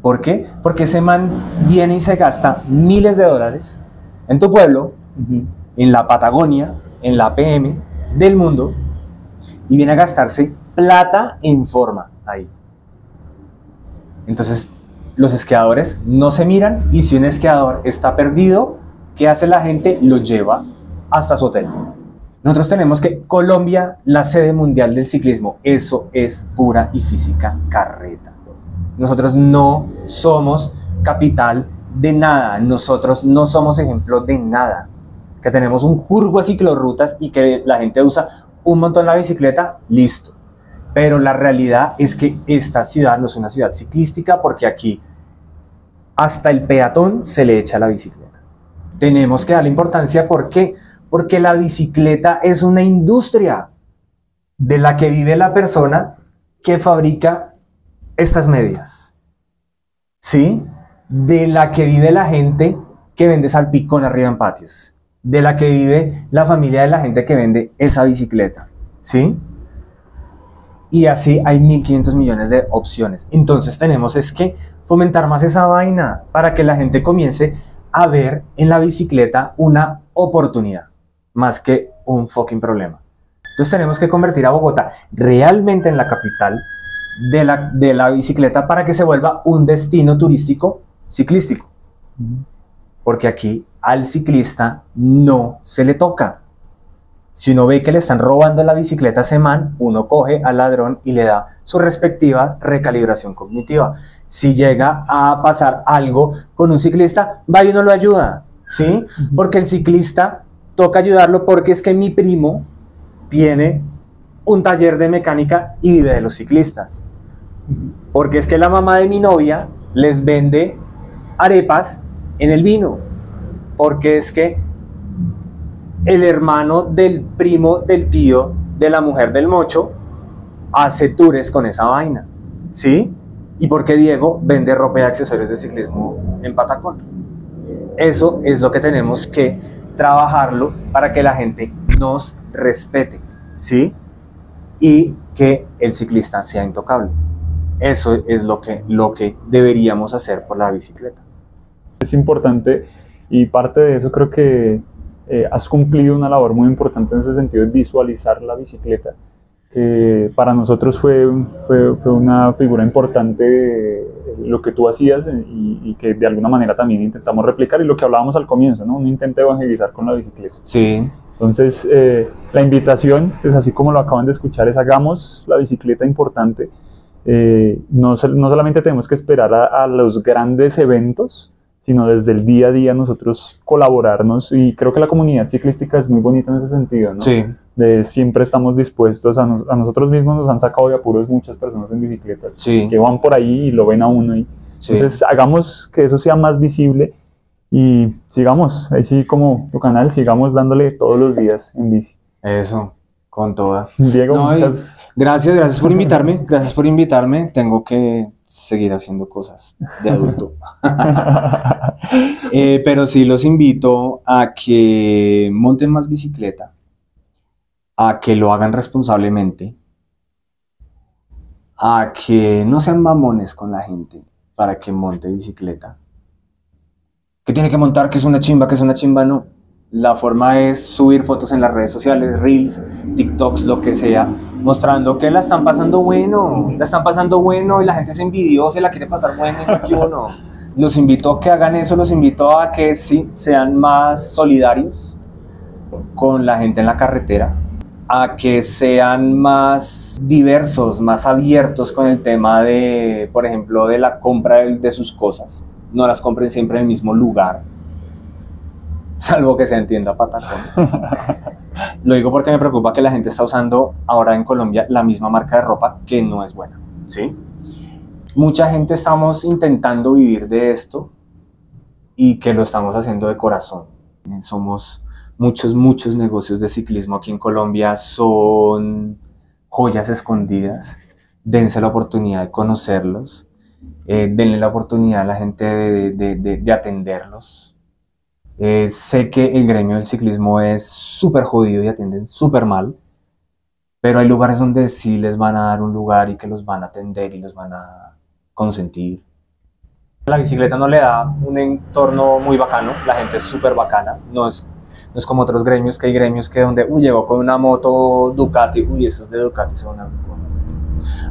¿Por qué? Porque ese man viene y se gasta miles de dólares en tu pueblo, en la Patagonia, en la PM del mundo, y viene a gastarse plata en forma ahí. Entonces, los esquiadores no se miran y si un esquiador está perdido, ¿qué hace la gente? Lo lleva hasta su hotel. Nosotros tenemos que Colombia, la sede mundial del ciclismo, eso es pura y física carreta. Nosotros no somos capital de nada, nosotros no somos ejemplo de nada. Que tenemos un jurgo de ciclorrutas y que la gente usa un montón la bicicleta, listo. Pero la realidad es que esta ciudad no es una ciudad ciclística porque aquí hasta el peatón se le echa la bicicleta. Tenemos que darle importancia, ¿por qué? Porque la bicicleta es una industria de la que vive la persona que fabrica estas medias. ¿Sí? De la que vive la gente que vende salpicón arriba en patios. De la que vive la familia de la gente que vende esa bicicleta. ¿Sí? y así hay 1.500 millones de opciones. Entonces tenemos es que fomentar más esa vaina para que la gente comience a ver en la bicicleta una oportunidad más que un fucking problema. Entonces tenemos que convertir a Bogotá realmente en la capital de la, de la bicicleta para que se vuelva un destino turístico ciclístico. Porque aquí al ciclista no se le toca. Si uno ve que le están robando la bicicleta a ese man, uno coge al ladrón y le da su respectiva recalibración cognitiva. Si llega a pasar algo con un ciclista, va y uno lo ayuda, ¿sí? Porque el ciclista toca ayudarlo porque es que mi primo tiene un taller de mecánica y vive de los ciclistas. Porque es que la mamá de mi novia les vende arepas en el vino. Porque es que el hermano del primo del tío de la mujer del mocho hace tours con esa vaina. ¿Sí? ¿Y por qué Diego vende ropa y accesorios de ciclismo en Patacón? Eso es lo que tenemos que trabajarlo para que la gente nos respete, ¿sí? Y que el ciclista sea intocable. Eso es lo que, lo que deberíamos hacer por la bicicleta. Es importante y parte de eso creo que eh, has cumplido una labor muy importante en ese sentido, de visualizar la bicicleta, que para nosotros fue, fue, fue una figura importante de lo que tú hacías y, que de alguna manera también intentamos replicar y lo que hablábamos al comienzo, ¿no? Un intento de evangelizar con la bicicleta. Sí. Entonces, eh, la invitación, es así como lo acaban de escuchar, es hagamos la bicicleta importante. Eh, no, no, solamente tenemos que esperar a, a los grandes eventos, sino desde el día a día nosotros colaborarnos y creo que la comunidad ciclística es muy bonita en ese sentido, ¿no? Sí. de siempre estamos dispuestos, a, nos- a nosotros mismos nos han sacado de apuros muchas personas en bicicletas, Sí, que van por ahí y lo ven a uno y sí. entonces hagamos que eso sea más visible y sigamos, ahí sí como tu canal, sigamos dándole todos los días en bici. Eso, con toda. Diego, No, muchas... Gracias, gracias por invitarme. Gracias por invitarme. Tengo que seguir haciendo cosas de adulto. Eh, pero sí los invito a que monten más bicicleta, a que lo hagan responsablemente, a que no sean mamones con la gente para que monte bicicleta. Que tiene que montar, que es una chimba, que es una chimba, no. La forma es subir fotos en las redes sociales, reels, TikToks, lo que sea, mostrando que la están pasando bueno, la están pasando bueno y la gente es envidiosa y la quiere pasar bueno y uno. Los invito a que hagan eso, los invito a que sí, sean más solidarios con la gente en la carretera, a que sean más diversos, más abiertos con el tema de, por ejemplo, de la compra de, de sus cosas. No las compren siempre en el mismo lugar, salvo que se entienda patacón. Lo digo porque me preocupa que la gente está usando ahora en Colombia la misma marca de ropa que no es buena, ¿sí? Mucha gente estamos intentando vivir de esto y que lo estamos haciendo de corazón. Somos muchos, muchos negocios de ciclismo aquí en Colombia son joyas escondidas. Dense la oportunidad de conocerlos. eh, denle la oportunidad a la gente de, de- de- de atenderlos. Eh, sé que el gremio del ciclismo es súper jodido y atienden súper mal, pero hay lugares donde sí les van a dar un lugar y que los van a atender y los van a consentir. La bicicleta no le da un entorno muy bacano, la gente es súper bacana, no es, no es como otros gremios, que hay gremios que donde, uy, llegó con una moto Ducati, uy, esos de Ducati son unas...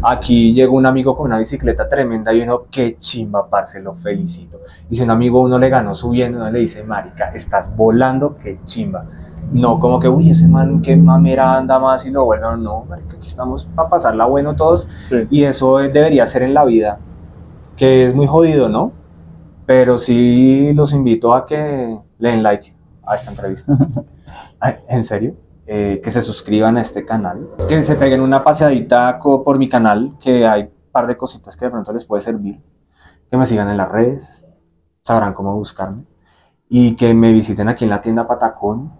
Aquí llegó un amigo con una bicicleta tremenda y uno, qué chimba, parce, lo felicito. Y si un amigo uno le ganó subiendo, uno le dice, marica, estás volando, qué chimba. No como que, uy, ese man, qué mamera anda más y lo bueno, no, marica, aquí estamos para pasarla bueno todos. Sí. Y eso es- debería ser en la vida, que es muy jodido, ¿no? Pero sí los invito a que le den like a esta entrevista. ¿En serio? Eh, que se suscriban a este canal, que se peguen una paseadita por mi canal, que hay un par de cositas que de pronto les puede servir, que me sigan en las redes, sabrán cómo buscarme, y que me visiten aquí en la tienda Patacón,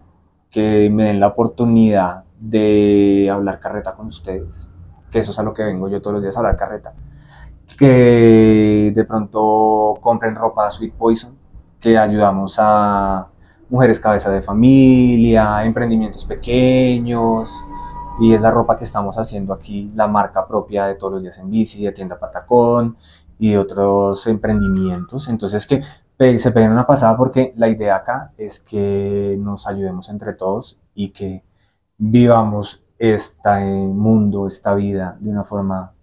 que me den la oportunidad de hablar carreta con ustedes, que eso es a lo que vengo yo todos los días a hablar carreta, que de pronto compren ropa Sweet Poison, que ayudamos a mujeres cabeza de familia, emprendimientos pequeños, y es la ropa que estamos haciendo aquí, la marca propia de todos los días en bici, de tienda Patacón y de otros emprendimientos. Entonces que se peguen una pasada porque la idea acá es que nos ayudemos entre todos y que vivamos este mundo, esta vida de una forma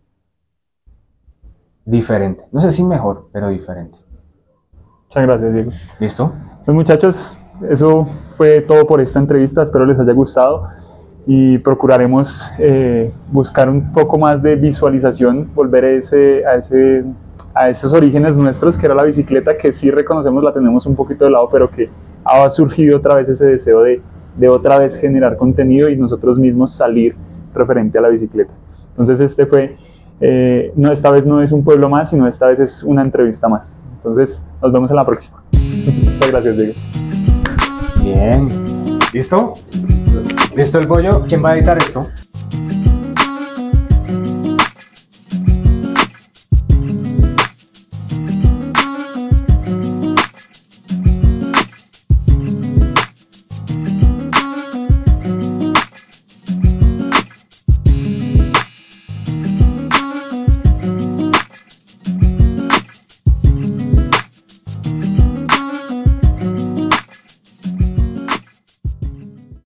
diferente. No sé si mejor, pero diferente. Muchas gracias, Diego. ¿Listo? Pues muchachos, eso fue todo por esta entrevista, espero les haya gustado y procuraremos eh, buscar un poco más de visualización, volver a, ese, a, ese, a esos orígenes nuestros, que era la bicicleta, que sí reconocemos la tenemos un poquito de lado, pero que ha surgido otra vez ese deseo de, de otra vez generar contenido y nosotros mismos salir referente a la bicicleta. Entonces este fue, eh, no, esta vez no es un pueblo más, sino esta vez es una entrevista más. Entonces nos vemos en la próxima. Muchas gracias, Diego. Bien. ¿Listo? ¿Listo el pollo? ¿Quién va a editar esto?